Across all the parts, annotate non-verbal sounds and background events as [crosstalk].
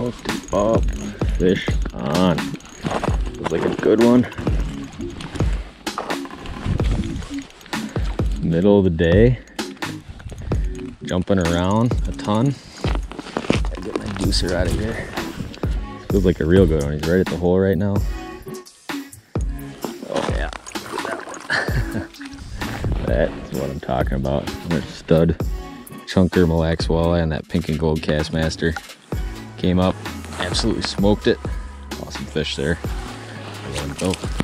Up, fish on. Looks like a good one. Middle of the day, jumping around a ton. Gotta get my deucer out of here. Feels like a real good one. He's right at the hole right now. Oh yeah, [laughs] that. That's what I'm talking about. Another stud chunker Mille Lacs walleye on that pink and gold Kastmaster. Came up, absolutely smoked it. Awesome fish there. Him oh,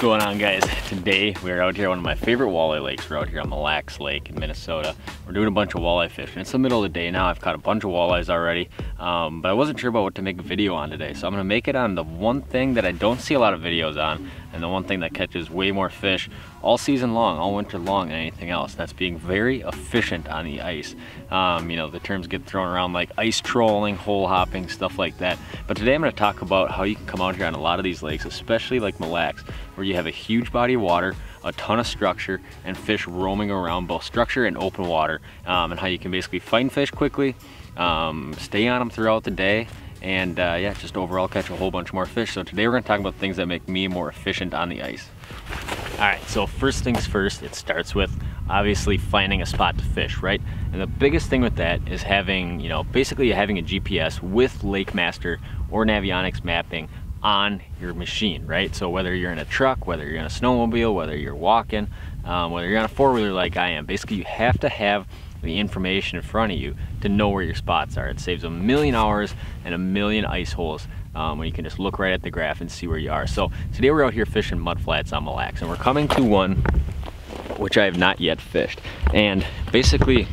What's going on guys? Today we're out here one of my favorite walleye lakes. We're out here on Mille Lacs Lake in Minnesota. We're doing a bunch of walleye fishing. It's the middle of the day now. I've caught a bunch of walleyes already, um, but I wasn't sure about what to make a video on today. So I'm gonna make it on the one thing that I don't see a lot of videos on and the one thing that catches way more fish all season long, all winter long than anything else. That's being very efficient on the ice. Um, you know, the terms get thrown around like ice trolling, hole hopping, stuff like that. But today I'm gonna talk about how you can come out here on a lot of these lakes, especially like Mille Lacs, where you have a huge body of water, a ton of structure, and fish roaming around both structure and open water, um, and how you can basically find fish quickly, um, stay on them throughout the day, and uh, yeah, just overall catch a whole bunch more fish. So today we're gonna talk about things that make me more efficient on the ice. All right, so first things first, it starts with obviously finding a spot to fish, right? And the biggest thing with that is having, you know, basically having a GPS with LakeMaster or Navionics mapping on your machine, right? So whether you're in a truck, whether you're in a snowmobile, whether you're walking, um, whether you're on a four-wheeler like I am, basically you have to have the information in front of you to know where your spots are. It saves a million hours and a million ice holes um, when you can just look right at the graph and see where you are. So today we're out here fishing mud flats on Mille Lacs and we're coming to one which I have not yet fished. And basically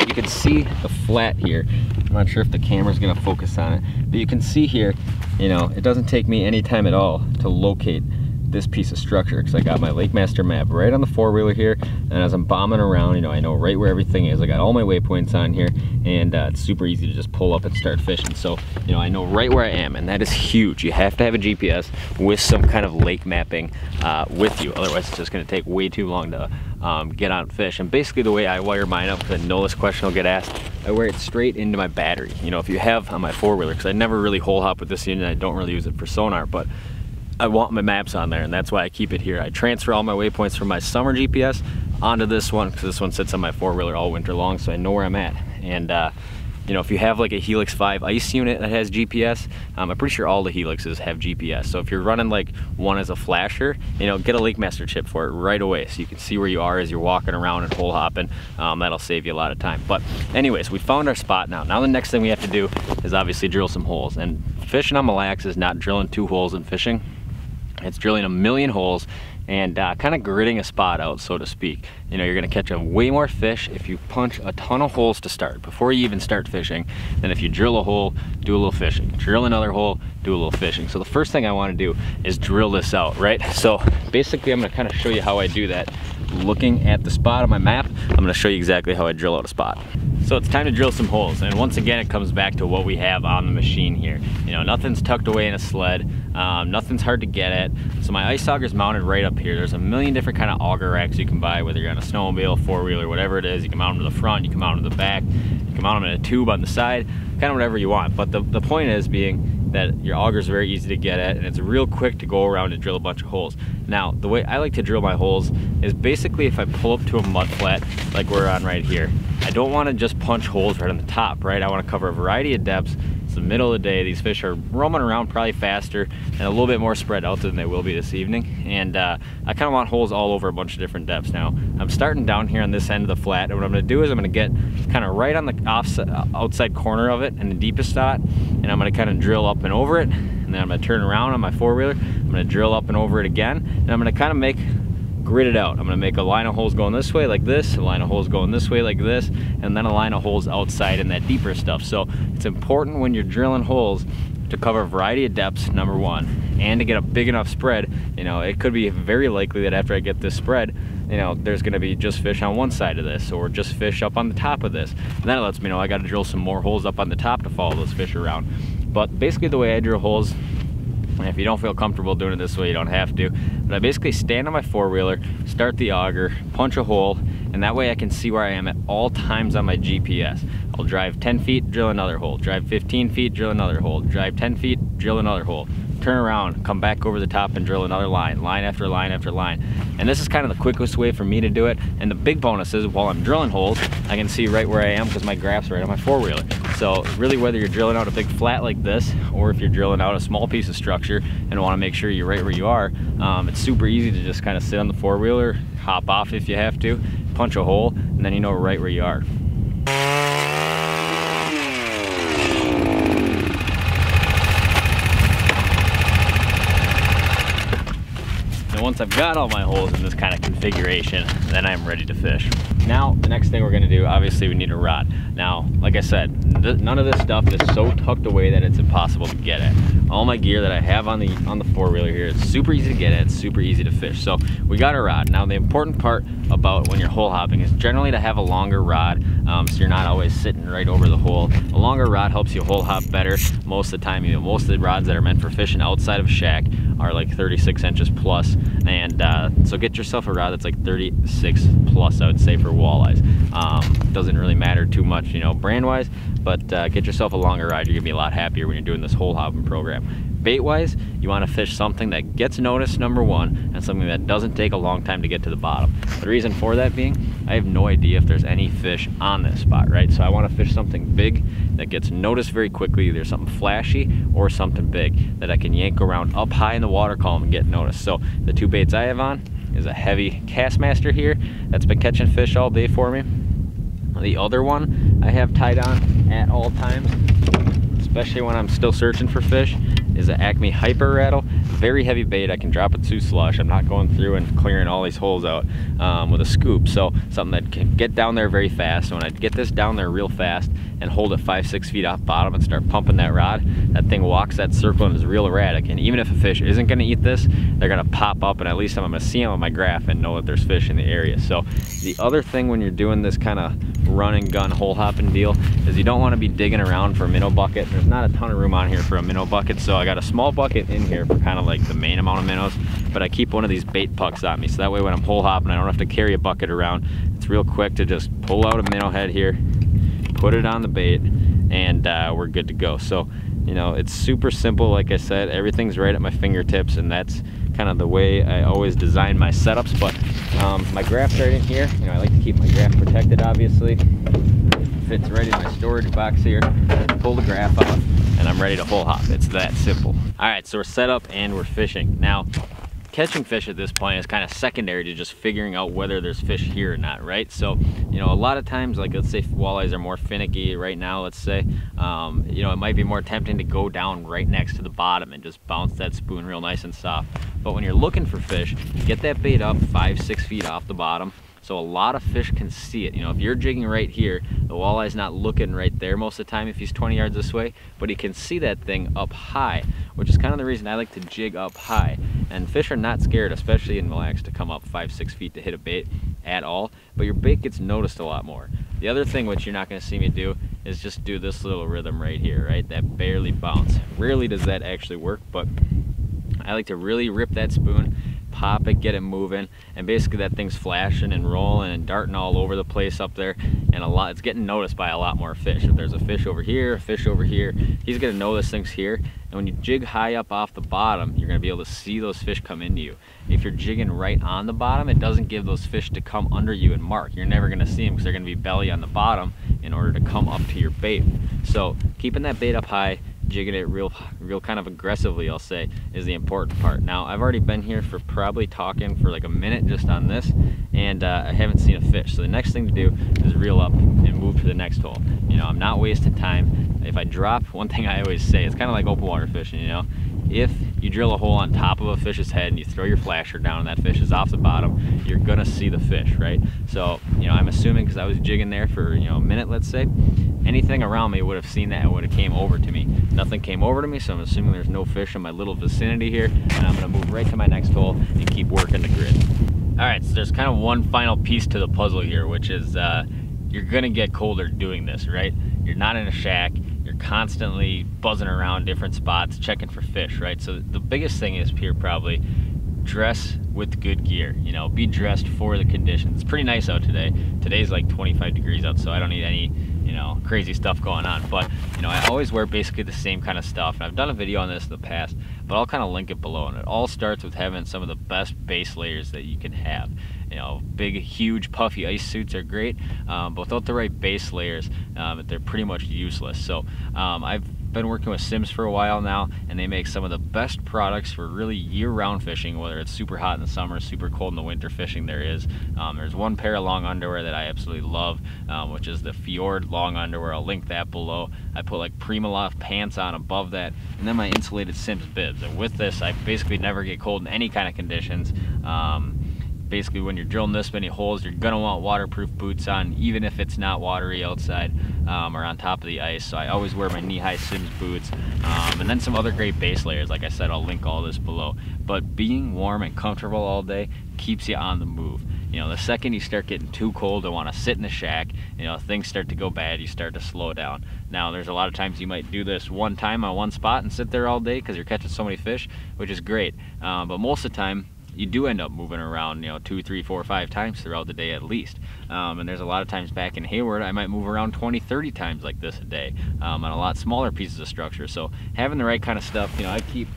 you can see the flat here. I'm not sure if the camera's gonna focus on it, but you can see here, you know, it doesn't take me any time at all to locate this piece of structure because I got my LakeMaster map right on the four-wheeler here and as I'm bombing around you know I know right where everything is. I got all my waypoints on here and uh, it's super easy to just pull up and start fishing. So you know I know right where I am and that is huge. You have to have a GPS with some kind of lake mapping uh, with you. Otherwise it's just going to take way too long to um, get on fish. And basically the way I wire mine up because I know this question will get asked I wear it straight into my battery. You know if you have on my four-wheeler because I never really hole hop with this unit I don't really use it for sonar but I want my maps on there and that's why I keep it here. I transfer all my waypoints from my summer GPS onto this one because this one sits on my four-wheeler all winter long so I know where I'm at. And uh, you know, if you have like a Helix 5 ice unit that has GPS, um, I'm pretty sure all the Helixes have GPS. So if you're running like one as a flasher, you know, get a LakeMaster chip for it right away so you can see where you are as you're walking around and hole hopping. Um, that'll save you a lot of time. But anyways, we found our spot now. Now the next thing we have to do is obviously drill some holes. And fishing on Mille Lacs is not drilling two holes and fishing. It's drilling a million holes and uh, kind of gritting a spot out, so to speak. You know, you're gonna catch a way more fish if you punch a ton of holes to start, before you even start fishing, than if you drill a hole, do a little fishing. Drill another hole, do a little fishing. So the first thing I wanna do is drill this out, right? [laughs] So basically I'm gonna kind of show you how I do that. Looking at the spot on my map, I'm gonna show you exactly how I drill out a spot. So it's time to drill some holes. And once again, it comes back to what we have on the machine here. You know, nothing's tucked away in a sled. Um, nothing's hard to get at. So my ice auger is mounted right up here. There's a million different kind of auger racks you can buy, whether you're on a snowmobile, four-wheeler, whatever it is. You can mount them to the front, you can mount them to the back, you can mount them in a tube on the side, kind of whatever you want. But the, the point is being that your auger is very easy to get at and it's real quick to go around and drill a bunch of holes. Now, the way I like to drill my holes is basically if I pull up to a mud flat like we're on right here, I don't want to just punch holes right on the top, right? I want to cover a variety of depths. The middle of the day. These fish are roaming around probably faster and a little bit more spread out than they will be this evening. And uh, I kind of want holes all over a bunch of different depths now. I'm starting down here on this end of the flat and what I'm going to do is I'm going to get kind of right on the offside, outside corner of it and the deepest spot and I'm going to kind of drill up and over it and then I'm going to turn around on my four-wheeler. I'm going to drill up and over it again and I'm going to kind of make grid it out. I'm gonna make a line of holes going this way like this, a line of holes going this way like this, and then a line of holes outside in that deeper stuff. So it's important when you're drilling holes to cover a variety of depths, number one, and to get a big enough spread. You know, it could be very likely that after I get this spread, you know, there's gonna be just fish on one side of this or just fish up on the top of this. And that lets me know I gotta drill some more holes up on the top to follow those fish around. But basically the way I drill holes, if you don't feel comfortable doing it this way, you don't have to. But I basically stand on my four-wheeler, start the auger, punch a hole, and that way I can see where I am at all times on my GPS. I'll drive 10 feet, drill another hole, drive 15 feet, drill another hole, drive 10 feet, drill another hole turn around, come back over the top and drill another line, line after line after line. And this is kind of the quickest way for me to do it. And the big bonus is while I'm drilling holes, I can see right where I am because my graph's right on my four-wheeler. So really whether you're drilling out a big flat like this, or if you're drilling out a small piece of structure and want to make sure you're right where you are, um, it's super easy to just kind of sit on the four-wheeler, hop off if you have to, punch a hole, and then you know right where you are. Once I've got all my holes in this kind of configuration, then I'm ready to fish. Now, the next thing we're gonna do, obviously we need a rod. Now, like I said, none of this stuff is so tucked away that it's impossible to get at. All my gear that I have on the on the four-wheeler here, it's super easy to get at, super easy to fish. So we got a rod. Now, the important part about when you're hole hopping is generally to have a longer rod, um, so you're not always sitting right over the hole. A longer rod helps you hole hop better most of the time. You know, most of the rods that are meant for fishing outside of a shack are like 36 inches plus, and uh, so get yourself a rod that's like 36 plus, I would say, for walleyes. Um, doesn't really matter too much, you know, brand-wise, but uh, get yourself a longer rod. You're gonna be a lot happier when you're doing this hole hopping program bait wise, you want to fish something that gets noticed, number one, and something that doesn't take a long time to get to the bottom. The reason for that being, I have no idea if there's any fish on this spot, right? So I want to fish something big that gets noticed very quickly, either something flashy or something big that I can yank around up high in the water column and get noticed. So the two baits I have on is a heavy Kastmaster here that's been catching fish all day for me. The other one I have tied on at all times, especially when I'm still searching for fish, is an Acme Hyper Rattle. Very heavy bait. I can drop it to slush. I'm not going through and clearing all these holes out um, with a scoop. So something that can get down there very fast. When I get this down there real fast and hold it five, six feet off bottom and start pumping that rod, that thing walks that circle and is real erratic. And even if a fish isn't gonna eat this, they're gonna pop up and at least I'm gonna see them on my graph and know that there's fish in the area. So the other thing when you're doing this kind of run and gun hole hopping deal is you don't want to be digging around for a minnow bucket. There's not a ton of room on here for a minnow bucket, so I got a small bucket in here for kind of like the main amount of minnows, but I keep one of these bait pucks on me, so that way when I'm hole hopping, I don't have to carry a bucket around. It's real quick to just pull out a minnow head here, put it on the bait, and uh, we're good to go. So, you know, it's super simple, like I said, everything's right at my fingertips, and that's kind of the way I always design my setups, but um, my graph's right in here. You know, I like to keep my graph protected, obviously. Fits right in my storage box here. Pull the graph out, and I'm ready to hole hop. It's that simple. All right, so we're set up and we're fishing. Now, catching fish at this point is kind of secondary to just figuring out whether there's fish here or not, right? So, you know, a lot of times, like let's say walleyes are more finicky right now, let's say, um, you know, it might be more tempting to go down right next to the bottom and just bounce that spoon real nice and soft. But when you're looking for fish, get that bait up five, six feet off the bottom, so a lot of fish can see it. You know, if you're jigging right here, the walleye's not looking right there most of the time if he's 20 yards this way, but he can see that thing up high, which is kind of the reason I like to jig up high. And fish are not scared, especially in Mille Lacs, to come up five, six feet to hit a bait at all, but your bait gets noticed a lot more. The other thing which you're not gonna see me do is just do this little rhythm right here, right? That barely bounce. Rarely does that actually work, but I like to really rip that spoon pop it, get it moving, and basically that thing's flashing and rolling and darting all over the place up there, and a lot, it's getting noticed by a lot more fish. If there's a fish over here, a fish over here, he's gonna know this thing's here, and when you jig high up off the bottom, you're gonna be able to see those fish come into you. If you're jigging right on the bottom, it doesn't give those fish to come under you and mark. You're never gonna see them because they're gonna be belly on the bottom in order to come up to your bait. So keeping that bait up high, jigging it real real kind of aggressively I'll say is the important part. Now I've already been here for probably talking for like a minute just on this and uh, I haven't seen a fish. So the next thing to do is reel up and move to the next hole. You know I'm not wasting time. If I drop one thing I always say it's kind of like open water fishing you know? If you drill a hole on top of a fish's head and you throw your flasher down and that fish is off the bottom, you're gonna see the fish, right? So, you know, I'm assuming because I was jigging there for, you know, a minute, let's say, anything around me would have seen that and would have came over to me. Nothing came over to me, so I'm assuming there's no fish in my little vicinity here, and I'm gonna move right to my next hole and keep working the grid. All right, so there's kind of one final piece to the puzzle here, which is uh, you're gonna get colder doing this, right? You're not in a shack, you're constantly buzzing around different spots, checking for fish, right? So the biggest thing is here probably dress with good gear. You know, be dressed for the conditions. It's pretty nice out today. Today's like 25 degrees out, so I don't need any, you know, crazy stuff going on. But, you know, I always wear basically the same kind of stuff. And I've done a video on this in the past, but I'll kind of link it below. And it all starts with having some of the best base layers that you can have. You know, big, huge, puffy ice suits are great, um, but without the right base layers, um, they're pretty much useless. So um, I've been working with Simms for a while now, and they make some of the best products for really year-round fishing, whether it's super hot in the summer, super cold in the winter fishing there is. Um, there's one pair of long underwear that I absolutely love, um, which is the Fjord long underwear. I'll link that below. I put like Primaloft pants on above that, and then my insulated Simms bibs. And with this, I basically never get cold in any kind of conditions. Um, basically when you're drilling this many holes you're gonna want waterproof boots on even if it's not watery outside um, or on top of the ice. So I always wear my knee-high Simms boots um, and then some other great base layers. Like I said I'll link all this below. But being warm and comfortable all day keeps you on the move. You know the second you start getting too cold to want to sit in the shack you know things start to go bad you start to slow down. Now there's a lot of times you might do this one time on one spot and sit there all day because you're catching so many fish which is great. Um, but most of the time you do end up moving around, you know, two, three, four, five times throughout the day at least. Um, and there's a lot of times back in Hayward, I might move around 20, 30 times like this a day um, on a lot smaller pieces of structure. So having the right kind of stuff, you know, I keep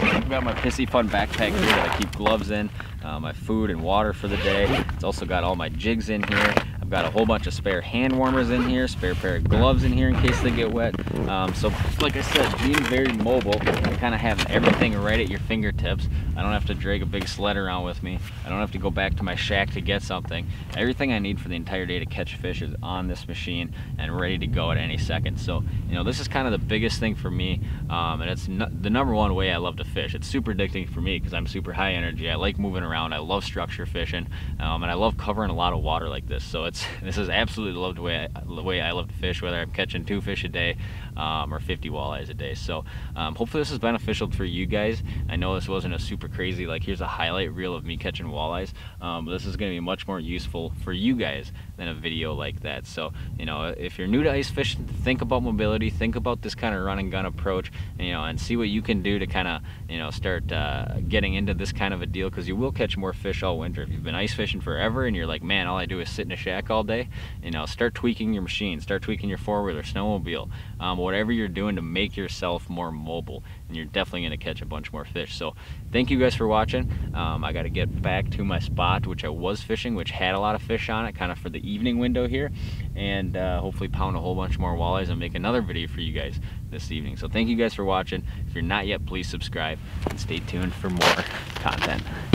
I've got my pissy fun backpack here that I keep gloves in, uh, my food and water for the day. It's also got all my jigs in here. I've got a whole bunch of spare hand warmers in here, spare pair of gloves in here in case they get wet. Um, so like I said, being very mobile and kind of have everything right at your fingertips. I don't have to drag a big sled around with me. I don't have to go back to my shack to get something. Everything I need for the entire day to catch fish is on this machine and ready to go at any second. So, you know, this is kind of the biggest thing for me. Um, and it's no the number one way I love to fish. It's super addicting for me because I'm super high energy. I like moving around. I love structure fishing. Um, and I love covering a lot of water like this. So it's this is absolutely the way I, the way I love to fish, whether I'm catching two fish a day um, or 50 walleyes a day. So um, hopefully this is beneficial for you guys. I know this wasn't a super crazy like here's a highlight reel of me catching walleyes, um, but this is going to be much more useful for you guys than a video like that. So you know if you're new to ice fishing, think about mobility, think about this kind of run and gun approach, you know, and see what you can do to kind of you know start uh, getting into this kind of a deal because you will catch more fish all winter. If you've been ice fishing forever and you're like, man, all I do is sit in a shack all day, you know, start tweaking your machine, start tweaking your four-wheeler, snowmobile, um, whatever you're doing to make yourself more mobile, and you're definitely going to catch a bunch more fish. So thank you guys for watching. Um, I got to get back to my spot, which I was fishing, which had a lot of fish on it, kind of for the evening window here, and uh, hopefully pound a whole bunch more walleyes and make another video for you guys this evening. So thank you guys for watching. If you're not yet, please subscribe and stay tuned for more content.